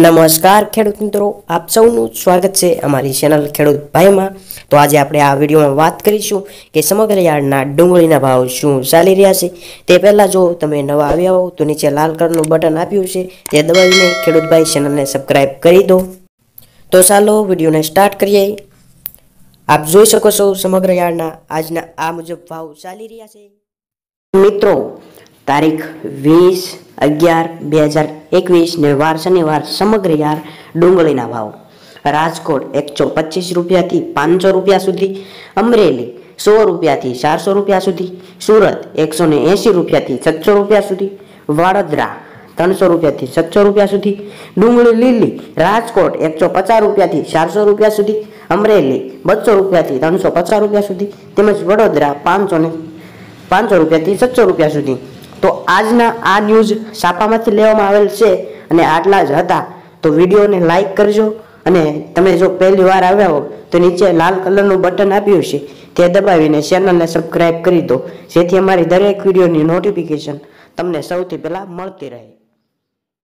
નમસ્કાર ખેડૂત મિત્રો, આપ સૌનું સ્વાગત છે અમારી ચેનલ ખેડૂત ભાઈમાં. તો આજે આપણે આ વિડીયોમાં વાત કરીશું કે સમગ્ર યાર્ડના ડુંગળીના ભાવ શું ચાલી રહ્યા છે. તે પહેલાં જો તમે નવા આવ્યા હો તો નીચે લાલ કલરનું બટન આપ્યું છે. તે દબાવીને ખેડૂતભાઈ ચેનલને સબસ્ક્રાઈબ કરી દો. તો ચાલો વિડીયોને સ્ટાર્ટ કરીએ. આપ જોઈ શકો છો સમગ્ર યાર્ડના આજના આ મુજબ ભાવ ચાલી રહ્યા છે. મિત્રો, તારીખ વીસ અગિયાર બે હજાર એકવીસ ને વાર શનિવાર સમગ્ર યાર ડુંગળીના ભાવ. રાજકોટ એકસો પચીસ રૂપિયાથી પાંચસો રૂપિયા સુધી, અમરેલી સો રૂપિયાથી ચારસો રૂપિયા સુધી, સુરત એકસો ને એંસી રૂપિયાથી છસો રૂપિયા સુધી, વડોદરા ત્રણસો રૂપિયાથી છસો રૂપિયા સુધી, ડુંગળી લીલી રાજકોટ એકસો પચાસ રૂપિયાથી ચારસો રૂપિયા સુધી, અમરેલી બસો રૂપિયાથી ત્રણસો પચાસ રૂપિયા સુધી, તેમજ વડોદરા પાંચસો ને પાંચસો રૂપિયાથી છસો રૂપિયા સુધી. તો આજના આ ન્યૂઝ છાપામાંથી લેવામાં આવેલ છે અને આટલા જ હતા. તો વિડીયોને લાઈક કરજો અને તમે જો પહેલી વાર આવ્યા હો, તો નીચે લાલ કલરનું બટન આપ્યું છે, તે દબાવીને ચેનલને સબસ્ક્રાઈબ કરી દો, જેથી અમારી દરેક વિડીયોની નોટિફિકેશન તમને સૌથી પહેલાં મળતી રહે.